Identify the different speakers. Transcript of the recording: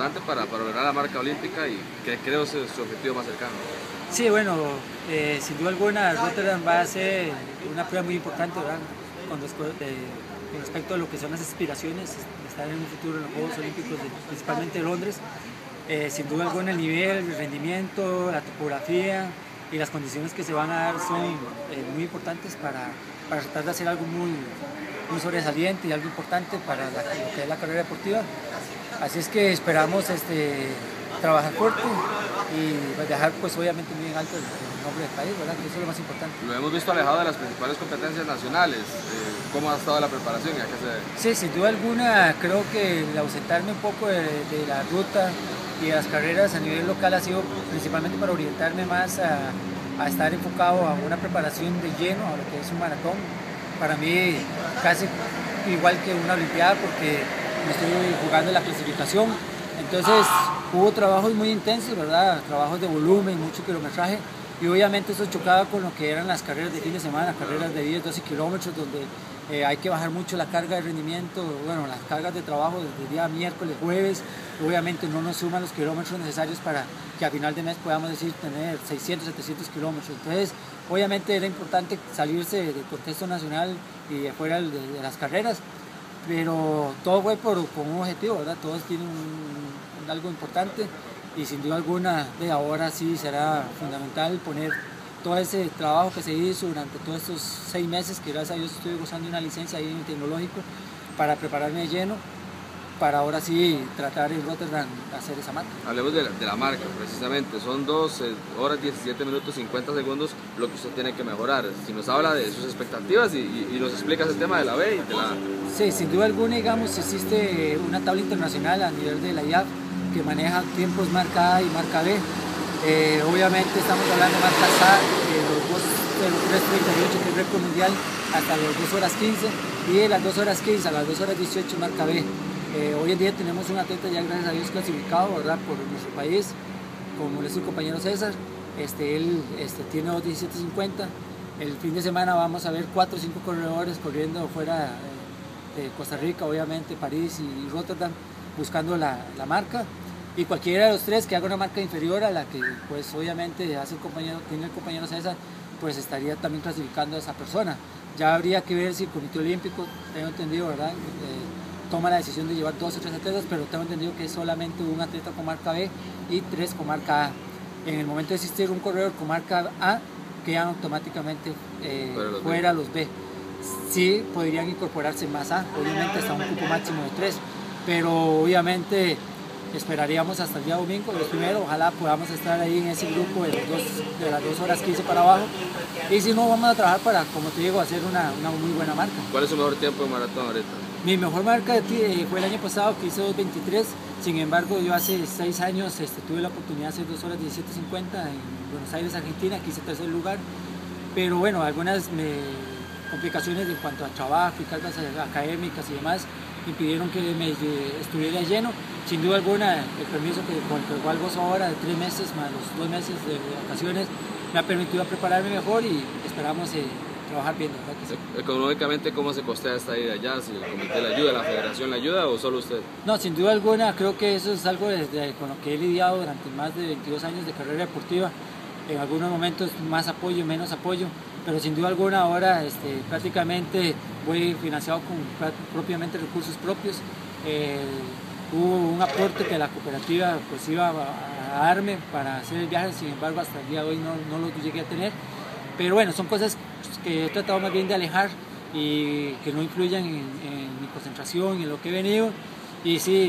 Speaker 1: importante para, para lograr la marca olímpica y que creo es su objetivo más cercano.
Speaker 2: Sí, bueno, eh, sin duda alguna Rotterdam va a ser una prueba muy importante Con, respecto a lo que son las aspiraciones de estar en un futuro en los Juegos Olímpicos, principalmente de Londres. Eh, sin duda alguna el nivel, el rendimiento, la topografía y las condiciones que se van a dar son eh, muy importantes para, para tratar de hacer algo muy, muy sobresaliente y algo importante para es la carrera deportiva. Así es que esperamos este, trabajar fuerte y pues, dejar pues obviamente muy en alto el, nombre del país, ¿verdad? Que eso es lo más importante.
Speaker 1: Lo hemos visto alejado de las principales competencias nacionales. Eh, ¿Cómo ha estado la preparación y a qué se
Speaker 2: Sí, sin duda alguna creo que el ausentarme un poco de, la ruta y de las carreras a nivel local ha sido principalmente para orientarme más a, a estar enfocado a una preparación de lleno, a lo que es un maratón. Para mí casi igual que una olimpiada porque me estoy jugando la clasificación. Entonces hubo trabajos muy intensos, ¿verdad? Trabajos de volumen, mucho kilometraje. Y obviamente eso chocaba con lo que eran las carreras de fin de semana, carreras de 10, 12 kilómetros donde eh, hay que bajar mucho la carga de rendimiento, bueno, las cargas de trabajo desde el día miércoles, jueves, obviamente no nos suman los kilómetros necesarios para que a final de mes podamos decir tener 600, 700 kilómetros. Entonces, obviamente era importante salirse del contexto nacional y fuera de, de las carreras pero todo fue por, con un objetivo, ¿verdad? Todos tienen algo importante y sin duda alguna de ahora sí será fundamental poner todo ese trabajo que se hizo durante todos estos seis meses, que gracias a Dios estoy gozando de una licencia ahí en el tecnológico, para prepararme de lleno para ahora sí tratar en Rotterdam hacer esa marca.
Speaker 1: Hablemos de la, marca, precisamente. Son 2 eh, horas 17 minutos 50 segundos lo que usted tiene que mejorar. Si nos habla de sus expectativas y, nos explica el tema de la B y de la...
Speaker 2: Sí, sin duda alguna, digamos, existe una tabla internacional a nivel de la IAF que maneja tiempos marca A y marca B. Eh, obviamente estamos hablando de marca A, de los, de los 3.38 que es récord mundial, hasta las 2 horas 15 y de las 2 horas 15 a las 2 horas 18 marca B. Eh, hoy en día tenemos un atleta ya gracias a Dios clasificado ¿verdad? por nuestro país, como es su compañero César. Este, él este, tiene 2.17.50. El fin de semana vamos a ver 4 o 5 corredores corriendo fuera de Costa Rica, obviamente París y Rotterdam, buscando la, la, marca. Y cualquiera de los tres que haga una marca inferior a la que pues obviamente hace el compañero, tiene el compañero César, pues estaría también clasificando a esa persona. Ya habría que ver si el Comité Olímpico, tengo entendido, ¿verdad? Toma la decisión de llevar dos o tres atletas, pero tengo entendido que es solamente un atleta con marca B y tres con marca A. En el momento de existir un corredor con marca A, quedan automáticamente eh, fuera los B. Sí podrían incorporarse más A, obviamente hasta un cupo máximo de tres, pero obviamente esperaríamos hasta el día domingo, los primero, ojalá podamos estar ahí en ese grupo de, de las dos horas que hice para abajo. Y si no, vamos a trabajar para, como te digo, hacer una, una muy buena marca.
Speaker 1: ¿Cuál es su mejor tiempo de maratón ahorita?
Speaker 2: Mi mejor marca eh, fue el año pasado que hice 2.23, sin embargo yo hace 6 años este, tuve la oportunidad de hacer 2 horas 17.50 en Buenos Aires, Argentina, que hice tercer lugar, pero bueno, algunas complicaciones en cuanto a trabajo y cargas académicas y demás impidieron que me eh, estuviera lleno. Sin duda alguna, el permiso que, con el cual gozo ahora de tres meses más los dos meses de vacaciones me ha permitido prepararme mejor y esperamos eh, trabajar bien.
Speaker 1: Económicamente, ¿cómo se costea esta ida allá? ¿Si el comité le ayuda, la federación le ayuda o solo usted?
Speaker 2: No, sin duda alguna, creo que eso es algo desde, con lo que he lidiado durante más de 22 años de carrera deportiva. En algunos momentos más apoyo, menos apoyo, pero sin duda alguna ahora este, prácticamente voy financiado con propiamente recursos propios. Eh, hubo un aporte que la cooperativa pues iba a, darme para hacer el viaje, sin embargo hasta el día de hoy no, no lo llegué a tener. Pero bueno, son cosas que he tratado más bien de alejar y que no influyan en, en mi concentración en lo que he venido. Y sí,